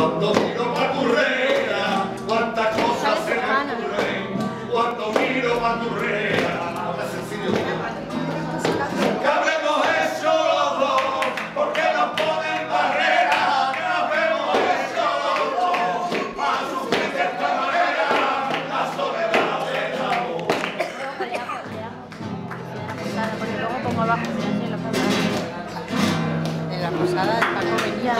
Cuando miro pa' tu reja, cuántas cosas se me ocurren. Cuando miro pa' tu reja. Ahora Cecilio, ¿qué habremos hecho los dos? ¿Por qué nos ponen barreras? ¿Qué habremos hecho los dos? Para sufrir de esta manera la soledad del amor. Porque luego como abajo en la posada de Paco venía.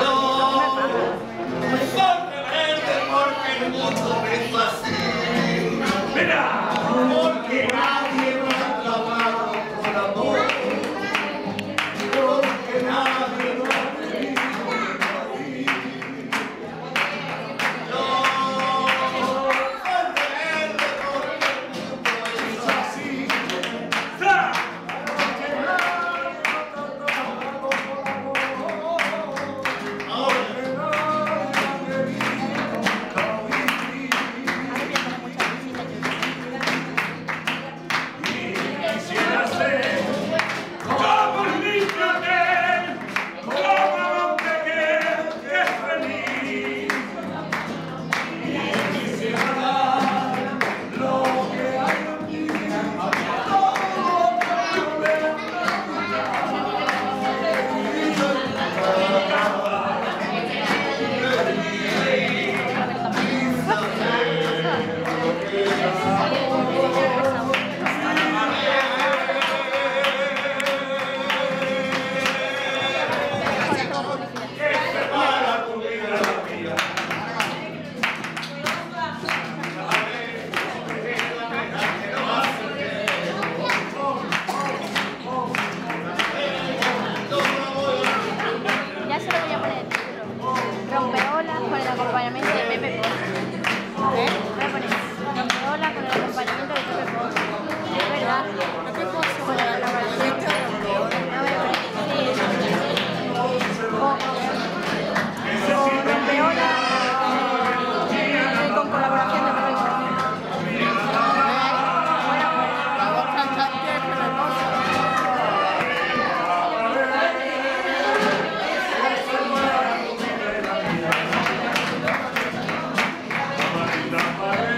da Bahia.